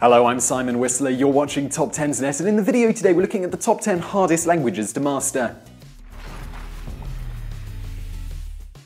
Hello, I'm Simon Whistler. You're watching TopTenz Net, and in the video today, we're looking at the top 10 hardest languages to master.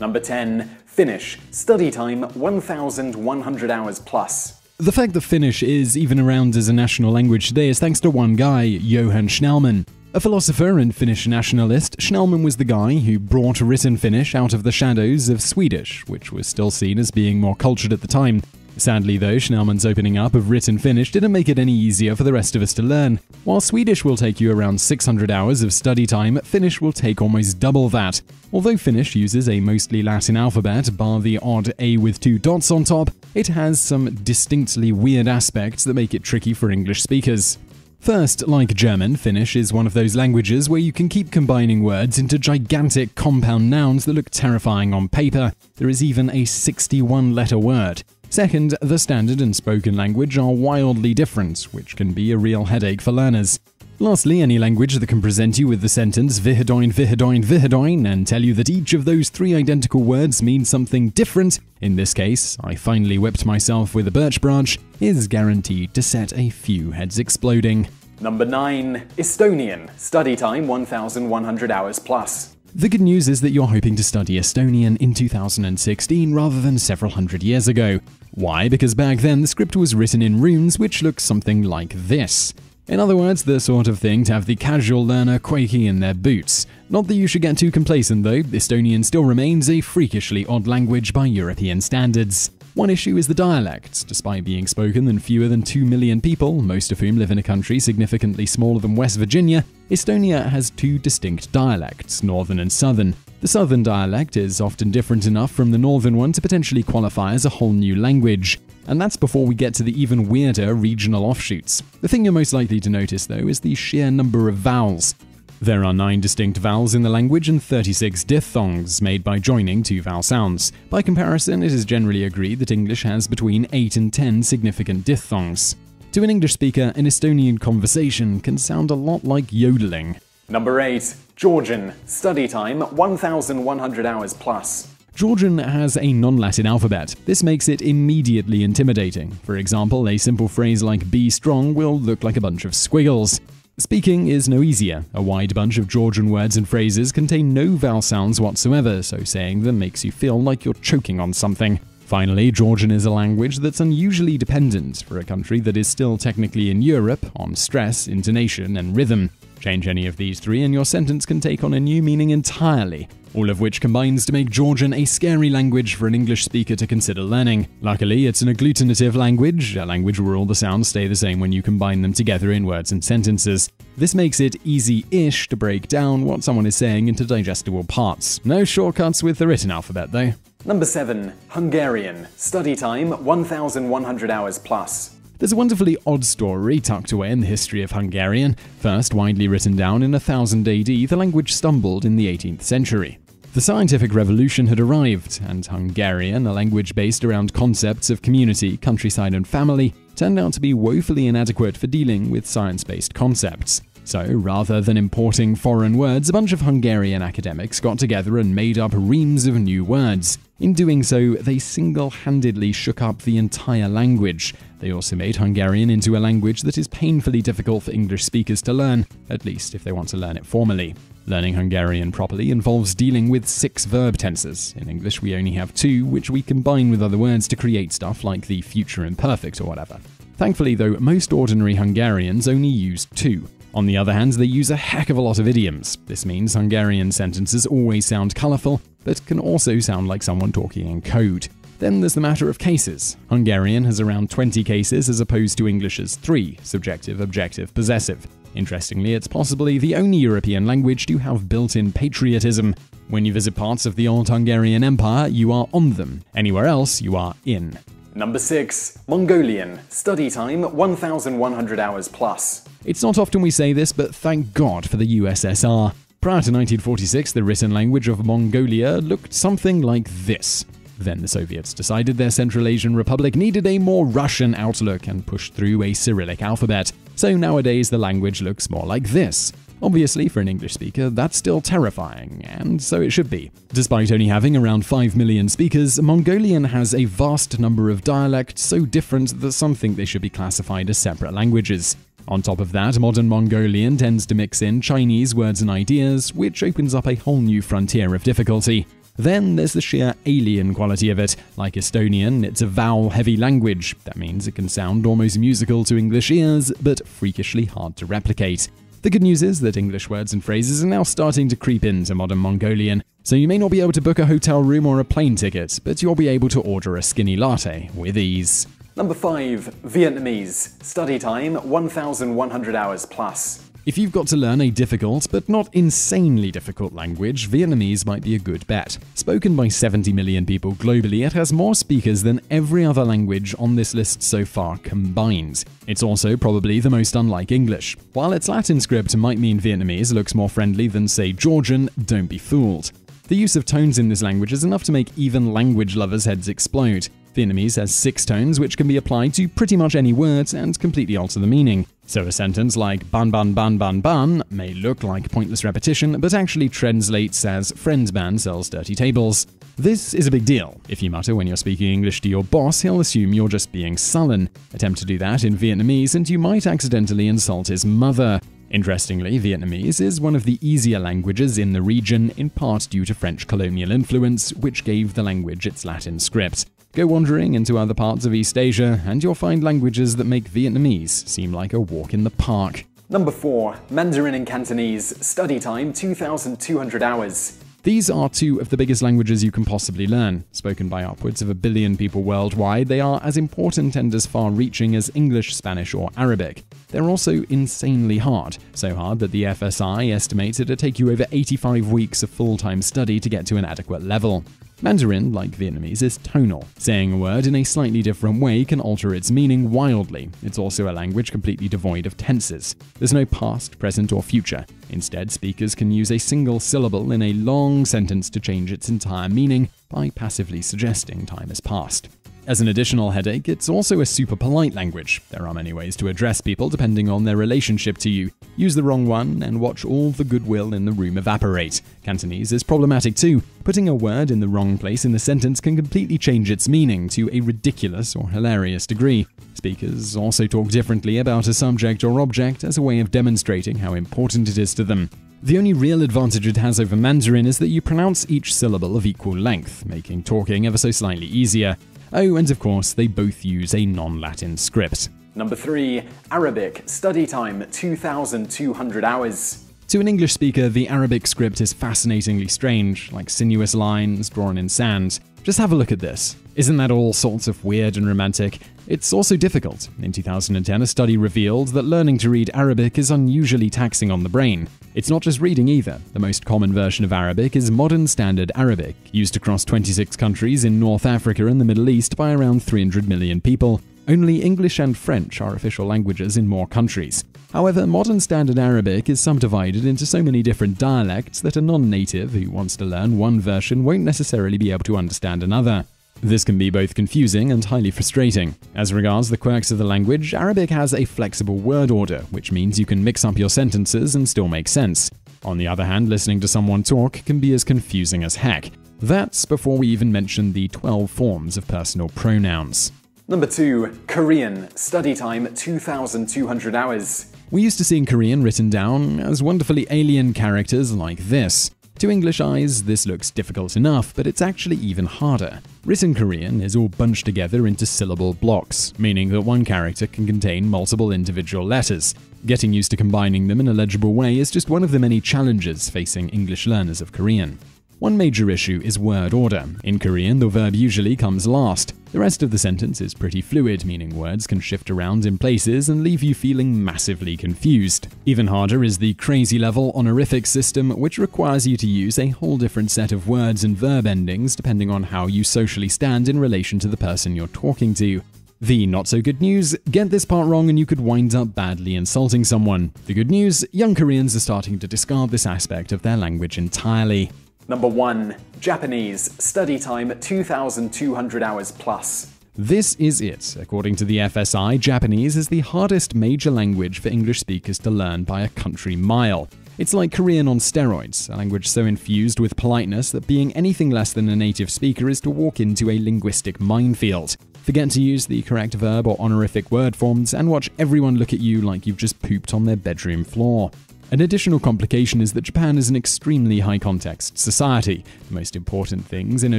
Number 10, Finnish. Study time 1,100 hours plus. The fact that Finnish is even around as a national language today is thanks to one guy, Johan Snellman. A philosopher and Finnish nationalist, Snellman was the guy who brought written Finnish out of the shadows of Swedish, which was still seen as being more cultured at the time. Sadly, though, Snellman's opening up of written Finnish didn't make it any easier for the rest of us to learn. While Swedish will take you around 600 hours of study time, Finnish will take almost double that. Although Finnish uses a mostly Latin alphabet, bar the odd A with two dots on top, it has some distinctly weird aspects that make it tricky for English speakers. First, like German, Finnish is one of those languages where you can keep combining words into gigantic compound nouns that look terrifying on paper. There is even a 61 letter word. Second, the standard and spoken language are wildly different, which can be a real headache for learners. Lastly, any language that can present you with the sentence vihdoin, vihdoin, vihdoin and tell you that each of those three identical words means something different, in this case, I finally whipped myself with a birch branch, is guaranteed to set a few heads exploding. Number 9, Estonian. Study time 1,100 hours plus. The good news is that you're hoping to study Estonian in 2016 rather than several hundred years ago. Why? Because back then the script was written in runes which looked something like this. In other words, the sort of thing to have the casual learner quaking in their boots. Not that you should get too complacent though, Estonian still remains a freakishly odd language by European standards. One issue is the dialects. Despite being spoken in fewer than 2 million people, most of whom live in a country significantly smaller than West Virginia, Estonia has two distinct dialects, Northern and Southern. The Southern dialect is often different enough from the Northern one to potentially qualify as a whole new language. And that's before we get to the even weirder regional offshoots. The thing you're most likely to notice, though, is the sheer number of vowels. There are 9 distinct vowels in the language and 36 diphthongs made by joining two vowel sounds. By comparison, it is generally agreed that English has between 8 and 10 significant diphthongs. To an English speaker, an Estonian conversation can sound a lot like yodeling. Number 8, Georgian. Study time 1,100 hours plus. Georgian has a non Latin alphabet. This makes it immediately intimidating. For example, a simple phrase like be strong will look like a bunch of squiggles. Speaking is no easier. A wide bunch of Georgian words and phrases contain no vowel sounds whatsoever, so saying them makes you feel like you're choking on something. Finally, Georgian is a language that's unusually dependent, for a country that is still technically in Europe, on stress, intonation, and rhythm. Change any of these three and your sentence can take on a new meaning entirely, all of which combines to make Georgian a scary language for an English speaker to consider learning. Luckily, it's an agglutinative language, a language where all the sounds stay the same when you combine them together in words and sentences. This makes it easy-ish to break down what someone is saying into digestible parts. No shortcuts with the written alphabet, though. Number 7, Hungarian. Study time 1,100 hours plus. There's a wonderfully odd story tucked away in the history of Hungarian. First widely written down in 1000 AD, the language stumbled in the 18th century. The scientific revolution had arrived, and Hungarian, a language based around concepts of community, countryside, and family, turned out to be woefully inadequate for dealing with science based concepts. So, rather than importing foreign words, a bunch of Hungarian academics got together and made up reams of new words. In doing so, they single handedly shook up the entire language. They also made Hungarian into a language that is painfully difficult for English speakers to learn, at least if they want to learn it formally. Learning Hungarian properly involves dealing with six verb tenses. In English, we only have two, which we combine with other words to create stuff like the future imperfect or whatever. Thankfully, though, most ordinary Hungarians only use two. On the other hand, they use a heck of a lot of idioms. This means Hungarian sentences always sound colourful, but can also sound like someone talking in code. Then there's the matter of cases. Hungarian has around 20 cases as opposed to English's 3 subjective, objective, possessive. Interestingly, it's possibly the only European language to have built in patriotism. When you visit parts of the old Hungarian Empire, you are on them. Anywhere else, you are in. Number 6. Mongolian. Study time 1,100 hours plus. It's not often we say this, but thank God for the USSR. Prior to 1946, the written language of Mongolia looked something like this. Then the Soviets decided their Central Asian republic needed a more Russian outlook and pushed through a Cyrillic alphabet. So nowadays the language looks more like this. Obviously, for an English speaker, that's still terrifying, and so it should be. Despite only having around 5 million speakers, Mongolian has a vast number of dialects so different that some think they should be classified as separate languages. On top of that, modern Mongolian tends to mix in Chinese words and ideas, which opens up a whole new frontier of difficulty. Then there's the sheer alien quality of it. Like Estonian, it's a vowel heavy language. That means it can sound almost musical to English ears, but freakishly hard to replicate. The good news is that English words and phrases are now starting to creep into modern Mongolian, so you may not be able to book a hotel room or a plane ticket, but you'll be able to order a skinny latte with ease. Number 5. Vietnamese. Study time 1,100 hours plus. If you've got to learn a difficult but not insanely difficult language, Vietnamese might be a good bet. Spoken by 70 million people globally, it has more speakers than every other language on this list so far combined. It's also probably the most unlike English. While its Latin script might mean Vietnamese looks more friendly than, say, Georgian, don't be fooled. The use of tones in this language is enough to make even language lovers' heads explode. Vietnamese has six tones which can be applied to pretty much any word and completely alter the meaning. So a sentence like ban ban ban ban ban may look like pointless repetition, but actually translates as friend's man sells dirty tables. This is a big deal. If you mutter when you're speaking English to your boss, he'll assume you're just being sullen. Attempt to do that in Vietnamese and you might accidentally insult his mother. Interestingly, Vietnamese is one of the easier languages in the region, in part due to French colonial influence, which gave the language its Latin script. Go wandering into other parts of East Asia, and you'll find languages that make Vietnamese seem like a walk in the park. Number 4. Mandarin and Cantonese. Study time 2,200 hours. These are two of the biggest languages you can possibly learn. Spoken by upwards of a billion people worldwide, they are as important and as far reaching as English, Spanish, or Arabic. They're also insanely hard, so hard that the FSI estimates it'd take you over 85 weeks of full time study to get to an adequate level. Mandarin, like Vietnamese, is tonal. Saying a word in a slightly different way can alter its meaning wildly. It's also a language completely devoid of tenses. There's no past, present, or future. Instead, speakers can use a single syllable in a long sentence to change its entire meaning by passively suggesting time has passed. As an additional headache, it's also a super polite language. There are many ways to address people depending on their relationship to you. Use the wrong one and watch all the goodwill in the room evaporate. Cantonese is problematic too. Putting a word in the wrong place in the sentence can completely change its meaning to a ridiculous or hilarious degree. Speakers also talk differently about a subject or object as a way of demonstrating how important it is to them. The only real advantage it has over Mandarin is that you pronounce each syllable of equal length, making talking ever so slightly easier. Oh, and of course, they both use a non Latin script. Number 3. Arabic. Study time 2,200 hours. To an English speaker, the Arabic script is fascinatingly strange, like sinuous lines drawn in sand. Just have a look at this. Isn't that all sorts of weird and romantic? It's also difficult. In 2010, a study revealed that learning to read Arabic is unusually taxing on the brain. It's not just reading either. The most common version of Arabic is Modern Standard Arabic, used across 26 countries in North Africa and the Middle East by around 300 million people. Only English and French are official languages in more countries. However, modern Standard Arabic is subdivided into so many different dialects that a non native who wants to learn one version won't necessarily be able to understand another. This can be both confusing and highly frustrating. As regards the quirks of the language, Arabic has a flexible word order, which means you can mix up your sentences and still make sense. On the other hand, listening to someone talk can be as confusing as heck. That's before we even mention the 12 forms of personal pronouns. Number 2. Korean. Study time 2,200 hours. We used to seeing Korean written down as wonderfully alien characters like this. To English eyes, this looks difficult enough, but it's actually even harder. Written Korean is all bunched together into syllable blocks, meaning that one character can contain multiple individual letters. Getting used to combining them in a legible way is just one of the many challenges facing English learners of Korean. One major issue is word order. In Korean, the verb usually comes last. The rest of the sentence is pretty fluid, meaning words can shift around in places and leave you feeling massively confused. Even harder is the crazy level honorific system, which requires you to use a whole different set of words and verb endings depending on how you socially stand in relation to the person you're talking to. The not so good news get this part wrong and you could wind up badly insulting someone. The good news young Koreans are starting to discard this aspect of their language entirely. Number 1. Japanese. Study time 2,200 hours plus. This is it. According to the FSI, Japanese is the hardest major language for English speakers to learn by a country mile. It's like Korean on steroids, a language so infused with politeness that being anything less than a native speaker is to walk into a linguistic minefield. Forget to use the correct verb or honorific word forms and watch everyone look at you like you've just pooped on their bedroom floor. An additional complication is that Japan is an extremely high context society. The most important things in a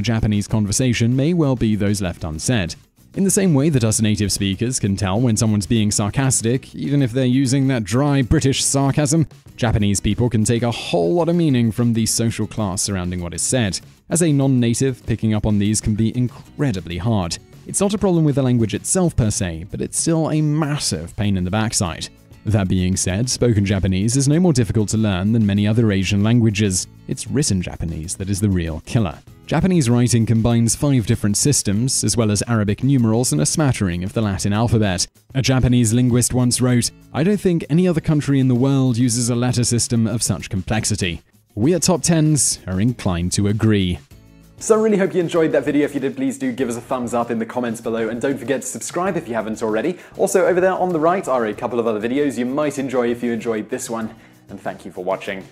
Japanese conversation may well be those left unsaid. In the same way that us native speakers can tell when someone's being sarcastic, even if they're using that dry British sarcasm, Japanese people can take a whole lot of meaning from the social class surrounding what is said. As a non native, picking up on these can be incredibly hard. It's not a problem with the language itself per se, but it's still a massive pain in the backside. That being said, spoken Japanese is no more difficult to learn than many other Asian languages. It's written Japanese that is the real killer. Japanese writing combines five different systems, as well as Arabic numerals and a smattering of the Latin alphabet. A Japanese linguist once wrote, I don't think any other country in the world uses a letter system of such complexity. We at TopTenz are inclined to agree. So I really hope you enjoyed that video. If you did, please do give us a thumbs up in the comments below and don't forget to subscribe if you haven't already. Also over there on the right are a couple of other videos you might enjoy if you enjoyed this one. And thank you for watching.